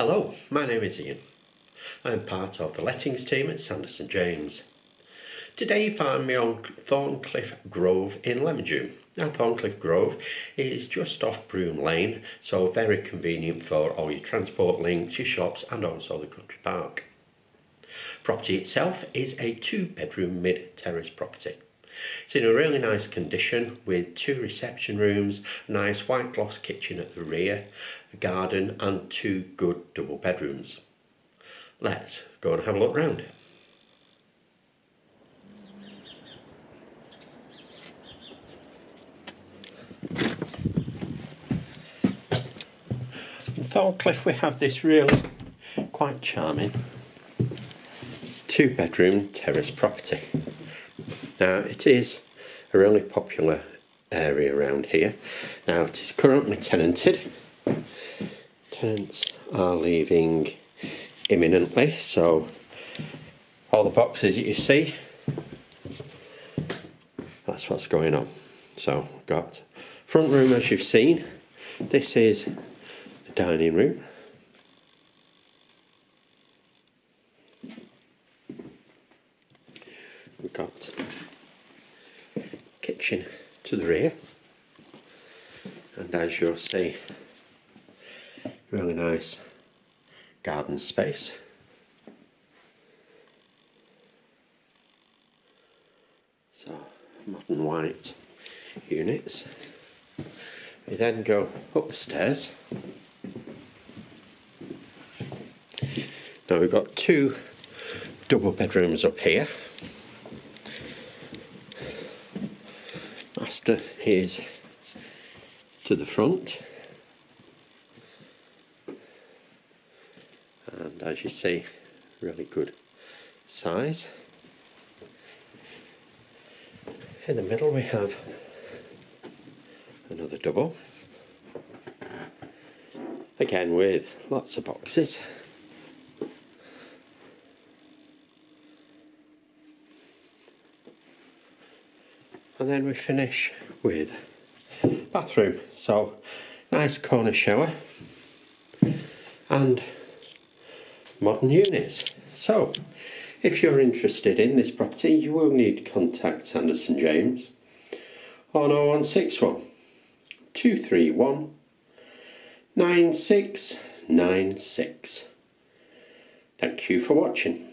Hello, my name is Ian. I'm part of the lettings team at Sanderson James. Today you find me on Thorncliffe Grove in Levenshulme. Now Thorncliffe Grove is just off Broom Lane, so very convenient for all your transport links, your shops and also the country park. Property itself is a two bedroom mid terrace property. It's in a really nice condition with two reception rooms, a nice white gloss kitchen at the rear, a garden and two good double bedrooms. Let's go and have a look round. In Thorncliffe we have this really quite charming two bedroom terrace property. Now it is a really popular area around here. Now it is currently tenanted. Tenants are leaving imminently, so all the boxes that you see, that's what's going on. So got front room as you've seen. This is the dining room. We've got kitchen to the rear. And as you'll see really nice garden space. So modern white units. We then go up the stairs. Now we've got two double bedrooms up here master is to the front. And as you see really good size. In the middle we have another double. Again with lots of boxes and then we finish with bathroom. So nice corner shower and modern units. So if you're interested in this property you will need to contact Sanderson James on 0161 231 9696 thank you for watching